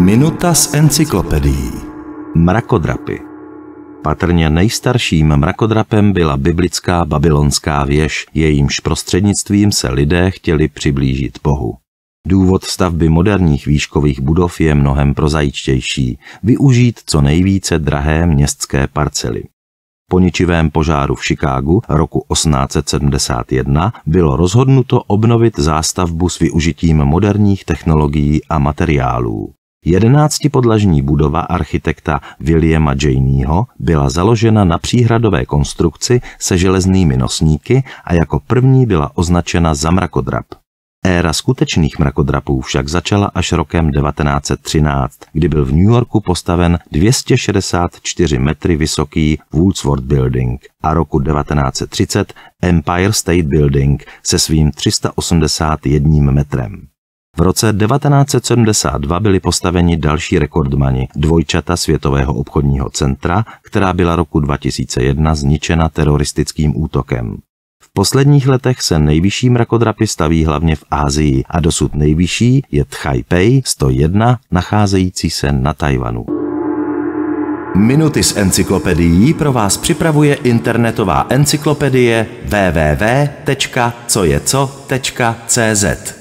Minuta z encyklopedií. Mrakodrapy. Patrně nejstarším mrakodrapem byla biblická babylonská věž, jejímž prostřednictvím se lidé chtěli přiblížit Bohu. Důvod stavby moderních výškových budov je mnohem prozaičtější. Využít co nejvíce drahé městské parcely. Po ničivém požáru v Chicagu roku 1871 bylo rozhodnuto obnovit zástavbu s využitím moderních technologií a materiálů. Jedenáctipodlažní budova architekta Williama Janeyho byla založena na příhradové konstrukci se železnými nosníky a jako první byla označena za mrakodrap. Éra skutečných mrakodrapů však začala až rokem 1913, kdy byl v New Yorku postaven 264 metry vysoký Woolsworth Building a roku 1930 Empire State Building se svým 381 metrem. V roce 1972 byli postaveni další rekordmani, dvojčata Světového obchodního centra, která byla roku 2001 zničena teroristickým útokem. V posledních letech se nejvyšší mrakodrapy staví hlavně v Ázii a dosud nejvyšší je Taipei 101, nacházející se na Tajvanu. Minuty z encyklopedií pro vás připravuje internetová encyklopedie www.cojeco.cz.